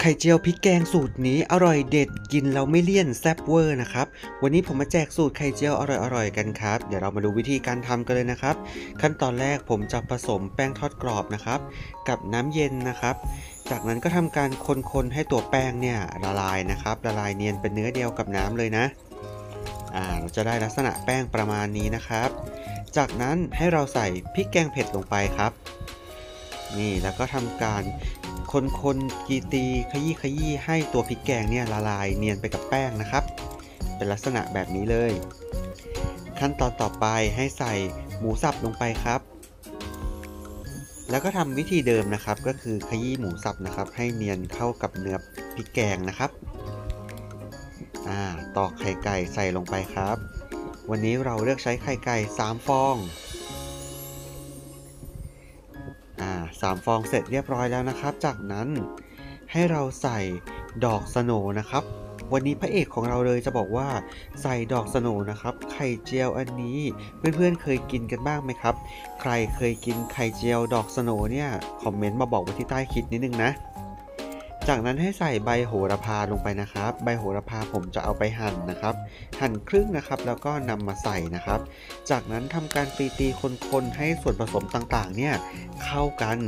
ไข่เจียวพริกแกงสูตรนี้อร่อยเด็ดกินแล้วไม่เลี่ยนแซ่บเวอร์นะครับวันนี้ผมมาแจกสูตรไข่เจียวอร่อยๆกันครับ เดี๋ยวเรามาดูวิธีการทำกันเลยนะครับ ขั้นตอนแรกผมจะผสมแป้งทอดกรอบนะครับ กับน้ำเย็นนะครับ จากนั้นก็ทำการคนๆให้ตัวแป้งเนี่ยละลายนะครับ ละลายเนียนเป็นเนื้อเดียวกับน้ำเลยนะอ่าเราจะได้ลักษณะแป้งประมาณนี้นะครับ จากนั้นให้เราใส่พริกแกงเผ็ดลงไปครับนี่แล้วก็ทำการ คนๆกีตีขยี้ขยี้ให้ตัวพริกแกงเนี่ยละลายเนียนไปกับแป้งนะครับ เป็นลักษณะแบบนี้เลย ขั้นตอนต่อไปให้ใส่หมูสับลงไปครับ แล้วก็ทำวิธีเดิมนะครับ ก็คือขยี้หมูสับนะครับ ให้เนียนเข้ากับเนื้อพริกแกงนะครับอ่าตอกไข่ไก่ใส่ลงไปครับ วันนี้เราเลือกใช้ไข่ไก่ 3 ฟอง อ่าสามฟองเสร็จเรียบร้อยแล้วนะครับ จากนั้นให้เราใส่ดอกสโนนะครับ วันนี้พระเอกของเราเลยจะบอกว่าใส่ดอกสโนนะครับ ไข่เจียวอันนี้เพื่อนๆเคยกินกันบ้างไหมครับ ใครเคยกินไข่เจียวดอกสโนเนี่ยคอมเมนต์มาบอกไว้ที่ใต้คลิปนิดนึงนะ จากนั้นให้ใส่ใบโหระพาลงไปนะครับ ใบโหระพาผมจะเอาไปหั่นนะครับ หั่นครึ่งนะครับ แล้วก็นำมาใส่นะครับ จากนั้นทำการตีตีคนๆให้ส่วนผสมต่างๆ เนี่ยเข้ากัน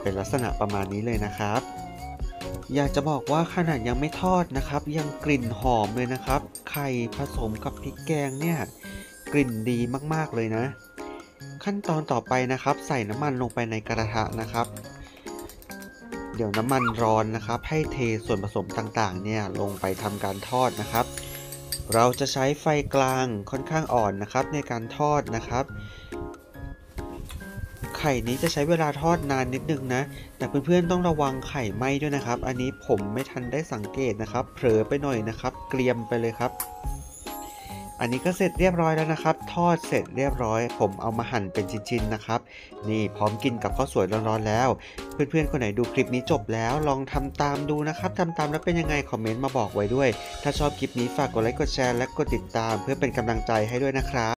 เป็นลักษณะประมาณนี้เลยนะครับ อยากจะบอกว่าขนาดยังไม่ทอดนะครับ ยังกลิ่นหอมเลยนะครับ ไข่ผสมกับพริกแกงเนี่ยกลิ่นดีมากๆเลยนะ ขั้นตอนต่อไปนะครับ ใส่น้ำมันลงไปในกระทะนะครับ ดี๋ยวน้ำมันร้อนนะครับ ให้เทส่วนผสมต่างๆ เนี่ยลงไปทำการทอดนะครับ เราจะใช้ไฟกลางค่อนข้างอ่อนนะครับในการทอดนะครับ ไข่นี้จะใช้เวลาทอดนานนิดนึงนะ แต่เพื่อนๆต้องระวังไข่ไหม้ด้วยนะครับ อันนี้ผมไม่ทันได้สังเกตนะครับ เผลอไปหน่อยนะครับ เกรียมไปเลยครับ อันนี้ก็เสร็จเรียบร้อยแล้วนะครับ ทอดเสร็จเรียบร้อย ผมเอามาหั่นเป็นชิ้นๆนะครับ นี่พร้อมกินกับข้าวสวยร้อนๆแล้ว เพื่อนๆคนไหนดูคลิปนี้จบแล้ว ลองทำตามดูนะครับทำตามแล้วเป็นยังไงคอมเมนต์มาบอกไว้ด้วย ถ้าชอบคลิปนี้ฝากกดไลค์กดแชร์และกดติดตาม เพื่อเป็นกำลังใจให้ด้วยนะครับ